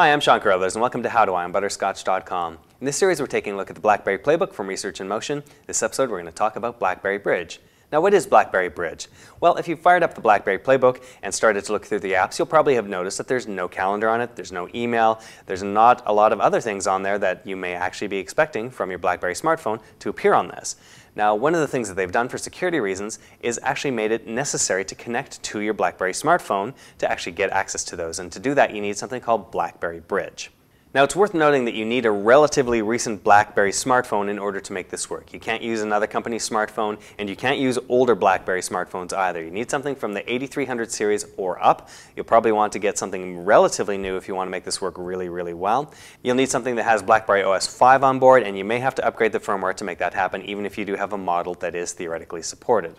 Hi, I'm Sean Carruthers, and welcome to How Do I on Butterscotch.com. In this series, we're taking a look at the BlackBerry Playbook from Research in Motion. This episode, we're going to talk about BlackBerry Bridge. Now, what is BlackBerry Bridge? Well, if you fired up the BlackBerry Playbook and started to look through the apps, you'll probably have noticed that there's no calendar on it, there's no email, there's not a lot of other things on there that you may actually be expecting from your BlackBerry smartphone to appear on this. Now, one of the things that they've done for security reasons is actually made it necessary to connect to your BlackBerry smartphone to actually get access to those. And to do that, you need something called BlackBerry Bridge. Now it's worth noting that you need a relatively recent BlackBerry smartphone in order to make this work. You can't use another company's smartphone and you can't use older BlackBerry smartphones either. You need something from the 8300 series or up. You'll probably want to get something relatively new if you want to make this work really, really well. You'll need something that has BlackBerry OS 5 on board and you may have to upgrade the firmware to make that happen even if you do have a model that is theoretically supported.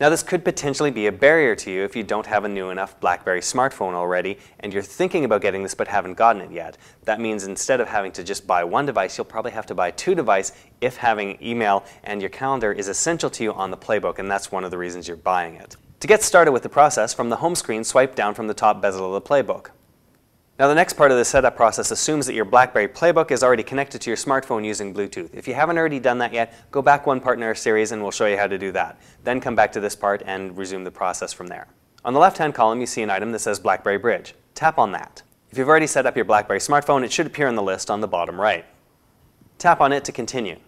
Now this could potentially be a barrier to you if you don't have a new enough BlackBerry smartphone already and you're thinking about getting this but haven't gotten it yet. That means instead of having to just buy one device, you'll probably have to buy two devices if having email and your calendar is essential to you on the playbook and that's one of the reasons you're buying it. To get started with the process, from the home screen, swipe down from the top bezel of the playbook. Now the next part of the setup process assumes that your BlackBerry Playbook is already connected to your smartphone using Bluetooth. If you haven't already done that yet, go back one part in our series and we'll show you how to do that. Then come back to this part and resume the process from there. On the left-hand column, you see an item that says BlackBerry Bridge. Tap on that. If you've already set up your BlackBerry smartphone, it should appear on the list on the bottom right. Tap on it to continue.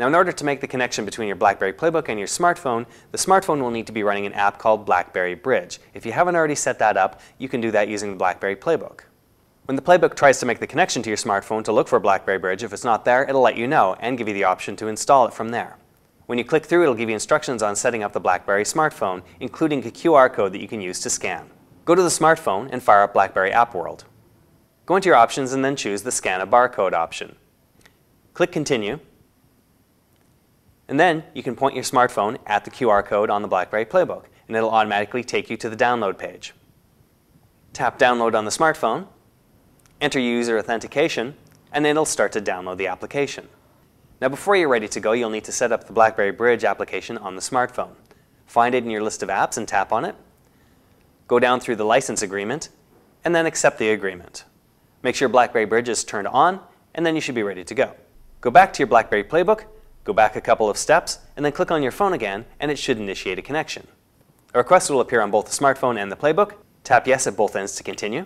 Now in order to make the connection between your BlackBerry Playbook and your smartphone, the smartphone will need to be running an app called BlackBerry Bridge. If you haven't already set that up, you can do that using the BlackBerry Playbook. When the playbook tries to make the connection to your smartphone to look for BlackBerry Bridge, if it's not there, it'll let you know and give you the option to install it from there. When you click through, it'll give you instructions on setting up the BlackBerry smartphone, including a QR code that you can use to scan. Go to the smartphone and fire up BlackBerry App World. Go into your options and then choose the Scan a Barcode option. Click Continue, and then you can point your smartphone at the QR code on the BlackBerry Playbook, and it'll automatically take you to the download page. Tap Download on the smartphone, enter user authentication, and then it'll start to download the application. Now before you're ready to go, you'll need to set up the BlackBerry Bridge application on the smartphone. Find it in your list of apps and tap on it. Go down through the license agreement, and then accept the agreement. Make sure BlackBerry Bridge is turned on, and then you should be ready to go. Go back to your BlackBerry Playbook, go back a couple of steps, and then click on your phone again, and it should initiate a connection. A request will appear on both the smartphone and the Playbook. Tap yes at both ends to continue.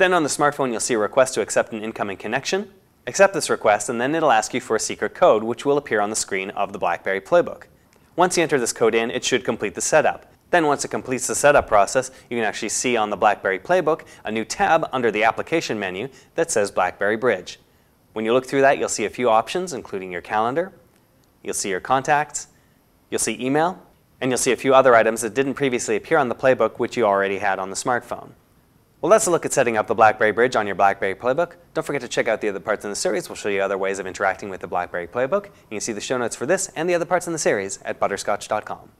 Then on the smartphone, you'll see a request to accept an incoming connection. Accept this request, and then it'll ask you for a secret code, which will appear on the screen of the BlackBerry Playbook. Once you enter this code in, it should complete the setup. Then once it completes the setup process, you can actually see on the BlackBerry Playbook a new tab under the application menu that says BlackBerry Bridge. When you look through that, you'll see a few options, including your calendar, you'll see your contacts, you'll see email, and you'll see a few other items that didn't previously appear on the Playbook which you already had on the smartphone. Well, that's a look at setting up the BlackBerry Bridge on your BlackBerry Playbook. Don't forget to check out the other parts in the series. We'll show you other ways of interacting with the BlackBerry Playbook. You can see the show notes for this and the other parts in the series at butterscotch.com.